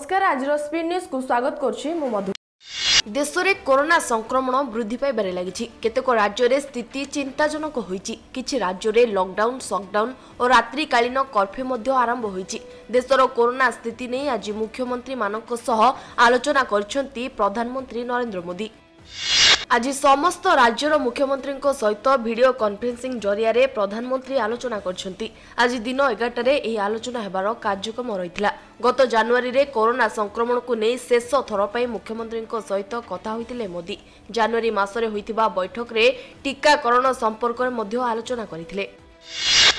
নমস্কার আজর স্পিড নিউজকু স্বাগত করছি মু মধু দেশে করোনা সংক্রমণ বৃদ্ধি পাইবার লাগিছে কেতক রাজ্যের স্থিতি চিন্তাজনক হয়েছে কিছু রাজ্যের লকডাউন সকডাউন ও রাত্রিকালীন কর্ফ্যু মধ্যে আরম্ভ হয়েছে দেশের করোনা স্থিতি নিয়ে আজ মুখ্যমন্ত্রী সহ আলোচনা করছেন প্রধানমন্ত্রী নরেন্দ্র মোদী ଆଜି ସମସ୍ତ ରାଜ୍ୟର ମୁଖ୍ୟମନ୍ତ୍ରୀଙ୍କ ସହିତ ଭିଡ଼ିଓ କନ୍ଫରେନ୍ସିଂ ଜରିଆରେ ପ୍ରଧାନମନ୍ତ୍ରୀ ଆଲୋଚନା କରିଛନ୍ତି ଆଜି ଦିନ ଏଗାରଟାରେ ଏହି ଆଲୋଚନା ହେବାର କାର୍ଯ୍ୟକ୍ରମ ରହିଥିଲା ଗତ ଜାନୁଆରୀରେ କରୋନା ସଂକ୍ରମଣକୁ ନେଇ ଶେଷ ଥର ପାଇଁ ମୁଖ୍ୟମନ୍ତ୍ରୀଙ୍କ ସହିତ କଥା ହୋଇଥିଲେ ମୋଦି ଜାନୁଆରୀ ମାସରେ ହୋଇଥିବା ବୈଠକରେ ଟିକାକରଣ ସମ୍ପର୍କରେ ମଧ୍ୟ ଆଲୋଚନା କରିଥିଲେ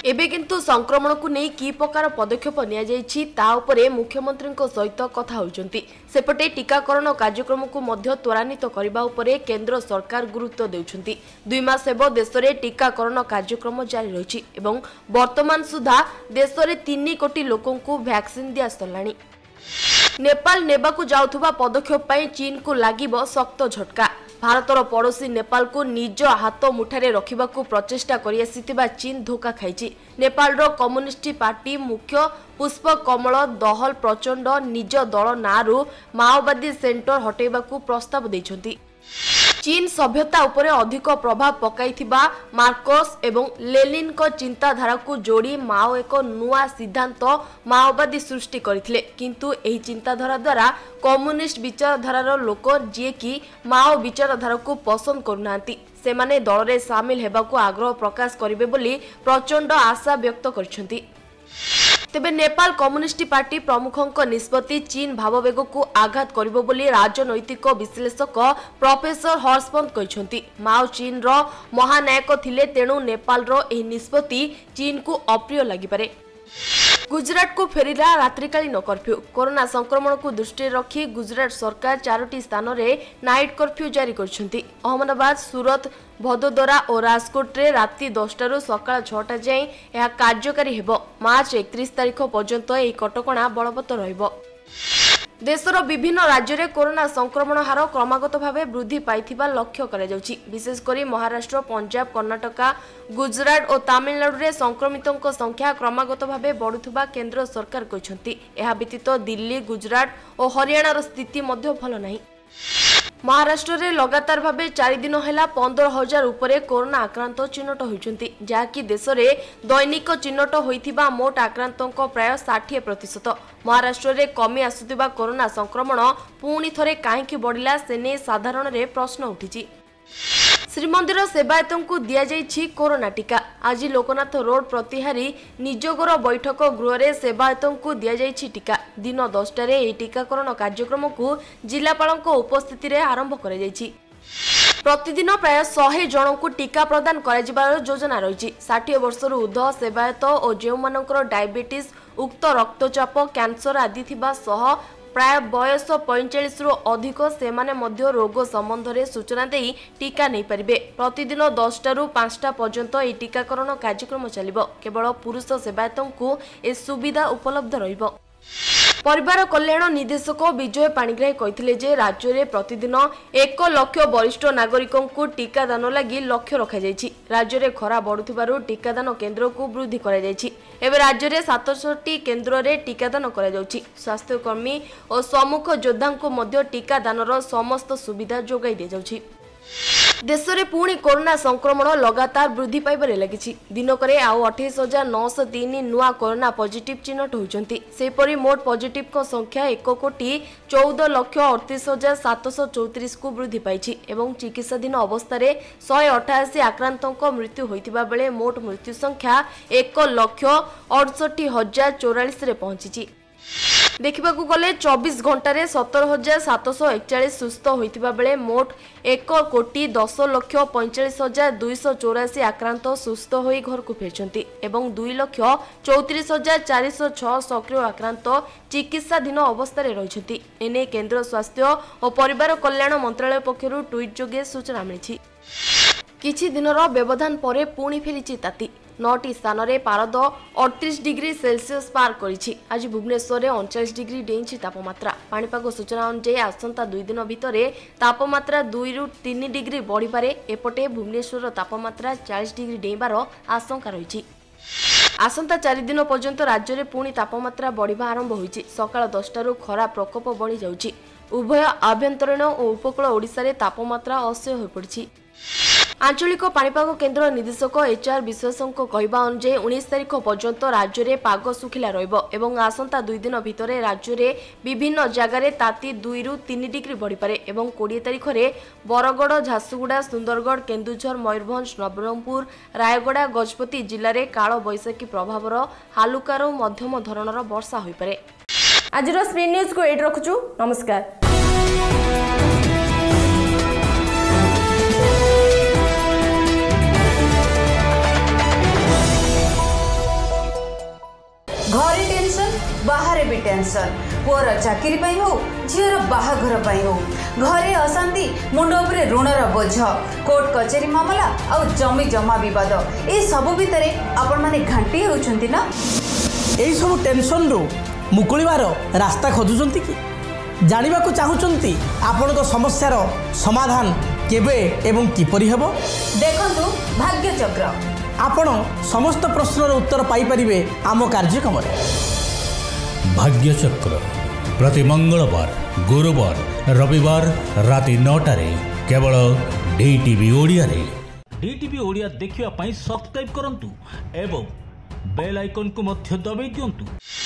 ଏବେ କିନ୍ତୁ ସଂକ୍ରମଣକୁ ନେଇ କି ପ୍ରକାର ପଦକ୍ଷେପ ନିଆଯାଇଛି ତା ଉପରେ ମୁଖ୍ୟମନ୍ତ୍ରୀଙ୍କ ସହିତ କଥା ହୋଇଛନ୍ତି ସେପଟେ ଟିକାକରଣ କାର୍ଯ୍ୟକ୍ରମକୁ ମଧ୍ୟ ତ୍ୱରାନ୍ୱିତ କରିବା ଉପରେ କେନ୍ଦ୍ର ସରକାର ଗୁରୁତ୍ୱ ଦେଉଛନ୍ତି ଦୁଇ ମାସ ହେବ ଦେଶରେ ଟିକାକରଣ କାର୍ଯ୍ୟକ୍ରମ ଜାରି ରହିଛି ଏବଂ ବର୍ତ୍ତମାନ ସୁଦ୍ଧା ଦେଶରେ ତିନି କୋଟି ଲୋକଙ୍କୁ ଭ୍ୟାକ୍ସିନ୍ ଦିଆସରିଲାଣି ନେପାଳ ନେବାକୁ ଯାଉଥିବା ପଦକ୍ଷେପ ପାଇଁ ଚୀନକୁ ଲାଗିବ ଶକ୍ତ ଝଟକା ଭାରତର ପଡ଼ୋଶୀ ନେପାଳକୁ ନିଜ ହାତ ମୁଠାରେ ରଖିବାକୁ ପ୍ରଚେଷ୍ଟା କରିଆସିଥିବା ଚୀନ ଧୋକା ଖାଇଛି ନେପାଳର କମ୍ୟୁନିଷ୍ଟ ପାର୍ଟି ମୁଖ୍ୟ ପୁଷ୍ପ କମଳ ଦହଲ ପ୍ରଚଣ୍ଡ ନିଜ ଦଳ ନାଁରୁ ମାଓବାଦୀ ସେଣ୍ଟର ହଟେଇବାକୁ ପ୍ରସ୍ତାବ ଦେଇଛନ୍ତି Thank you. ଚୀନ ସଭ୍ୟତା ଉପରେ ଅଧିକ ପ୍ରଭାବ ପକାଇଥିବା ମାର୍କସ୍ ଏବଂ ଲେଲିନ୍ଙ୍କ ଚିନ୍ତାଧାରାକୁ ଯୋଡ଼ି ମାଓ ଏକ ନୂଆ ସିଦ୍ଧାନ୍ତ ମାଓବାଦୀ ସୃଷ୍ଟି କରିଥିଲେ କିନ୍ତୁ ଏହି ଚିନ୍ତାଧାରା ଦ୍ୱାରା କମ୍ୟୁନିଷ୍ଟ ବିଚାରଧାରାର ଲୋକ ଯିଏକି ମାଓ ବିଚାରଧାରାକୁ ପସନ୍ଦ କରୁନାହାନ୍ତି ସେମାନେ ଦଳରେ ସାମିଲ ହେବାକୁ ଆଗ୍ରହ ପ୍ରକାଶ କରିବେ ବୋଲି ପ୍ରଚଣ୍ଡ ଆଶା ବ୍ୟକ୍ତ କରିଛନ୍ତି ତେବେ ନେପାଳ କମ୍ୟୁନିଷ୍ଟ ପାର୍ଟି ପ୍ରମୁଖଙ୍କ ନିଷ୍ପତ୍ତି ଚୀନ୍ ଭାବବେଗକୁ ଆଘାତ କରିବ ବୋଲି ରାଜନୈତିକ ବିଶ୍ଳେଷକ ପ୍ରଫେସର ହର୍ଷପନ୍ତ କହିଛନ୍ତି ମାଓ ଚୀନ୍ର ମହାନାୟକ ଥିଲେ ତେଣୁ ନେପାଳର ଏହି ନିଷ୍ପତ୍ତି ଚୀନ୍କୁ ଅପ୍ରିୟ ଲାଗିପାରେ ଗୁଜରାଟକୁ ଫେରିଲା ରାତ୍ରିକାଳୀନ କର୍ଫ୍ୟୁ କରୋନା ସଂକ୍ରମଣକୁ ଦୃଷ୍ଟିରେ ରଖି ଗୁଜରାଟ ସରକାର ଚାରୋଟି ସ୍ଥାନରେ ନାଇଟ୍ କର୍ଫ୍ୟୁ ଜାରି କରିଛନ୍ତି ଅହମ୍ମଦାବାଦ ସୁରତ ଭଦୋଦରା ଓ ରାଜକୋଟରେ ରାତି ଦଶଟାରୁ ସକାଳ ଛଅଟା ଯାଏଁ ଏହା କାର୍ଯ୍ୟକାରୀ ହେବ ମାର୍ଚ୍ଚ ଏକତିରିଶ ତାରିଖ ପର୍ଯ୍ୟନ୍ତ ଏହି କଟକଣା ବଳବତ୍ତ ରହିବ দেশর বিভিন্ন রাজ্যের করোনা সংক্রমণ হার ক্রমাগত ভাবে বৃদ্ধি পাই লক্ষ্য করা যাচ্ছে বিশেষ করে মহারাষ্ট্র পঞ্জাব কর্ণাটক গুজরাট ও তামিলনাড়ুরে সংক্রমিত সংখ্যা ক্রমাগত ভাবে বড়ুয়া কেন্দ্র সরকার কিন্তু এ ব্যতীত দিল্লি গুজরাট ও হরিয়ানার স্থিতি মধ্য ভাল না ମହାରାଷ୍ଟ୍ରରେ ଲଗାତାର ଭାବେ ଚାରିଦିନ ହେଲା ପନ୍ଦର ହଜାର ଉପରେ କରୋନା ଆକ୍ରାନ୍ତ ଚିହ୍ନଟ ହୋଇଛନ୍ତି ଯାହାକି ଦେଶରେ ଦୈନିକ ଚିହ୍ନଟ ହୋଇଥିବା ମୋଟ ଆକ୍ରାନ୍ତଙ୍କ ପ୍ରାୟ ଷାଠିଏ ପ୍ରତିଶତ ମହାରାଷ୍ଟ୍ରରେ କମି ଆସୁଥିବା କରୋନା ସଂକ୍ରମଣ ପୁଣି ଥରେ କାହିଁକି ବଢ଼ିଲା ସେ ନେଇ ସାଧାରଣରେ ପ୍ରଶ୍ନ ଉଠିଛି ଶ୍ରୀମନ୍ଦିର ସେବାୟତଙ୍କୁ ଦିଆଯାଇଛି କରୋନା ଟିକା ଆଜି ଲୋକନାଥ ରୋଡ୍ ପ୍ରତିହାରୀ ନିଯୋଗର ବୈଠକ ଗୃହରେ ସେବାୟତଙ୍କୁ ଦିଆଯାଇଛି ଟିକା ଦିନ ଦଶଟାରେ ଏହି ଟିକାକରଣ କାର୍ଯ୍ୟକ୍ରମକୁ ଜିଲ୍ଲାପାଳଙ୍କ ଉପସ୍ଥିତିରେ ଆରମ୍ଭ କରାଯାଇଛି ପ୍ରତିଦିନ ପ୍ରାୟ ଶହେ ଜଣଙ୍କୁ ଟିକା ପ୍ରଦାନ କରାଯିବାର ଯୋଜନା ରହିଛି ଷାଠିଏ ବର୍ଷରୁ ଉର୍ଦ୍ଧ୍ୱ ସେବାୟତ ଓ ଯେଉଁମାନଙ୍କର ଡାଇବେଟିସ୍ ଉକ୍ତ ରକ୍ତଚାପ କ୍ୟାନ୍ସର ଆଦି ଥିବା ସହ ପ୍ରାୟ ବୟସ ପଇଁଚାଳିଶରୁ ଅଧିକ ସେମାନେ ମଧ୍ୟ ରୋଗ ସମ୍ବନ୍ଧରେ ସୂଚନା ଦେଇ ଟିକା ନେଇପାରିବେ ପ୍ରତିଦିନ ଦଶଟାରୁ ପାଞ୍ଚଟା ପର୍ଯ୍ୟନ୍ତ ଏହି ଟିକାକରଣ କାର୍ଯ୍ୟକ୍ରମ ଚାଲିବ କେବଳ ପୁରୁଷ ସେବାୟତଙ୍କୁ ଏ ସୁବିଧା ଉପଲବ୍ଧ ରହିବ ପରିବାର କଲ୍ୟାଣ ନିର୍ଦ୍ଦେଶକ ବିଜୟ ପାଣିଗ୍ରାହୀ କହିଥିଲେ ଯେ ରାଜ୍ୟରେ ପ୍ରତିଦିନ ଏକ ଲକ୍ଷ ବରିଷ୍ଠ ନାଗରିକଙ୍କୁ ଟିକାଦାନ ଲାଗି ଲକ୍ଷ୍ୟ ରଖାଯାଇଛି ରାଜ୍ୟରେ ଖରା ବଢ଼ୁଥିବାରୁ ଟିକାଦାନ କେନ୍ଦ୍ରକୁ ବୃଦ୍ଧି କରାଯାଇଛି ଏବେ ରାଜ୍ୟରେ ସାତଶହଟି କେନ୍ଦ୍ରରେ ଟିକାଦାନ କରାଯାଉଛି ସ୍ୱାସ୍ଥ୍ୟକର୍ମୀ ଓ ସମ୍ମୁଖ ଯୋଦ୍ଧାଙ୍କୁ ମଧ୍ୟ ଟିକାଦାନର ସମସ୍ତ ସୁବିଧା ଯୋଗାଇ ଦିଆଯାଉଛି ଦେଶରେ ପୁଣି କରୋନା ସଂକ୍ରମଣ ଲଗାତାର ବୃଦ୍ଧି ପାଇବାରେ ଲାଗିଛି ଦିନକରେ ଆଉ ଅଠେଇଶ ହଜାର ନଅଶହ ତିନି ନୂଆ କରୋନା ପଜିଟିଭ ଚିହ୍ନଟ ହୋଇଛନ୍ତି ସେହିପରି ମୋଟ ପଜିଟିଭଙ୍କ ସଂଖ୍ୟା ଏକ କୋଟି ଚଉଦ ଲକ୍ଷ ଅଠତିରିଶ ହଜାର ସାତଶହ ଚଉତିରିଶକୁ ବୃଦ୍ଧି ପାଇଛି ଏବଂ ଚିକିତ୍ସାଧୀନ ଅବସ୍ଥାରେ ଶହେ ଅଠାଅଶୀ ଆକ୍ରାନ୍ତଙ୍କ ମୃତ୍ୟୁ ହୋଇଥିବା ବେଳେ ମୋଟ ମୃତ୍ୟୁ ସଂଖ୍ୟା ଏକ ଲକ୍ଷ ଅଡ଼ଷଠି ହଜାର ଚଉରାଳିଶରେ ପହଞ୍ଚିଛି you ଦେଖିବାକୁ ଗଲେ ଚବିଶ ଘଣ୍ଟାରେ ସତର ହଜାର ସାତଶହ ଏକଚାଳିଶ ସୁସ୍ଥ ହୋଇଥିବା ବେଳେ ମୋଟ ଏକ କୋଟି ଦଶ ଲକ୍ଷ ପଇଁଚାଳିଶ ହଜାର ଦୁଇଶହ ଚଉରାଶୀ ଆକ୍ରାନ୍ତ ସୁସ୍ଥ ହୋଇ ଘରକୁ ଫେରିଛନ୍ତି ଏବଂ ଦୁଇ ଲକ୍ଷ ଚଉତିରିଶ ହଜାର ଚାରିଶହ ଛଅ ସକ୍ରିୟ ଆକ୍ରାନ୍ତ ଚିକିତ୍ସାଧୀନ ଅବସ୍ଥାରେ ରହିଛନ୍ତି ଏନେଇ କେନ୍ଦ୍ର ସ୍ୱାସ୍ଥ୍ୟ ଓ ପରିବାର କଲ୍ୟାଣ ମନ୍ତ୍ରାଳୟ ପକ୍ଷରୁ ଟ୍ୱିଟ୍ ଯୋଗେ ସୂଚନା ମିଳିଛି କିଛି ଦିନର ବ୍ୟବଧାନ ପରେ ପୁଣି ଫେରିଛି ତାତି ନଅଟି ସ୍ଥାନରେ ପାରଦ ଅଠତିରିଶ ଡିଗ୍ରୀ ସେଲସିୟସ୍ ପାର କରିଛି ଆଜି ଭୁବନେଶ୍ୱରରେ ଅଣଚାଳିଶ ଡିଗ୍ରୀ ଡେଇଁଛି ତାପମାତ୍ରା ପାଣିପାଗ ସୂଚନା ଅନୁଯାୟୀ ଆସନ୍ତା ଦୁଇ ଦିନ ଭିତରେ ତାପମାତ୍ରା ଦୁଇରୁ ତିନି ଡିଗ୍ରୀ ବଢ଼ିପାରେ ଏପଟେ ଭୁବନେଶ୍ୱରର ତାପମାତ୍ରା ଚାଳିଶ ଡିଗ୍ରୀ ଡେଇଁବାର ଆଶଙ୍କା ରହିଛି আসন্তা চারিদিন পর্যন্ত রাজ্যের পুঁ তাপমাত্রা বড়া আরম্ভ হয়েছে সকাল দশটার খরা প্রকোপ বড়ি যাচ্ছে উভয় আভ্যন্তরীণ ও উপকূল ওড়শার তাপমাত্রা অসহ্য হয়ে পড়ছে আঞ্চলিক পাণিপাগ কেন্দ্র নির্দেশক এইচ আর বিশ্বাস কহা অনুযায়ী উনিশ তারিখ পর্যন্ত রাজ্যের পাগ শুখিলা রহব এবং আসন্তা দুই দিন ভিতরে রাজ্যের বিভিন্ন জায়গায় তাতি রু তিন ডিগ্রি বড়িপারে এবং কোড়িয়ে তারিখে বরগড় ঝারসুগুড়া সুন্দরগড় কেন্দুঝর ময়ূরভঞ্জ নবরঙ্গপুর রায়গড়া ନବରଙ୍ଗପୁର ରାୟଗଡ଼ା ଗଜପତି ଜିଲ୍ଲାରେ କାଳବୈଶାଖୀ ପ୍ରଭାବର ହାଲୁକାରୁ ମଧ୍ୟମ ଧରଣର ବର୍ଷା ହୋଇପାରେ ଆଜିର ସ୍କ୍ରିନ୍ ନ୍ୟୁଜ୍କୁ এইটি ରଖୁଛୁ নমস্কার ବାହାରେ ବି ଟେନସନ୍ ପୁଅର ଚାକିରି ପାଇଁ ହେଉ ଝିଅର ବାହାଘର ପାଇଁ ହେଉ ଘରେ ଅଶାନ୍ତି ମୁଣ୍ଡ ଉପରେ ଋଣର ବୋଝ କୋର୍ଟ କଚେରୀ ମାମଲା ଆଉ ଜମି ଜମା ବିବାଦ ଏସବୁ ଭିତରେ ଆପଣମାନେ ଘାଣ୍ଟି ହେଉଛନ୍ତି ନା ଏହିସବୁ ଟେନସନରୁ ମୁକୁଳିବାର ରାସ୍ତା ଖୋଜୁଛନ୍ତି କି ଜାଣିବାକୁ ଚାହୁଁଛନ୍ତି ଆପଣଙ୍କ ସମସ୍ୟାର ସମାଧାନ କେବେ ଏବଂ କିପରି ହେବ ଦେଖନ୍ତୁ ଭାଗ୍ୟଚକ୍ର ଆପଣ ସମସ୍ତ ପ୍ରଶ୍ନର ଉତ୍ତର ପାଇପାରିବେ ଆମ କାର୍ଯ୍ୟକ୍ରମରେ ভাগ্যচক্র প্রতি মঙ্গলবার গুরুবার রবিবার রাতে নটায় কেবল ডিটিভি ওড়িয়ারে ডিটিভি ওড়িয়া দেখিবা পাই সবস্ক্রাইব করন্তু এবং বেল আইকনকু মধ্য দবাই দিয়ন্তু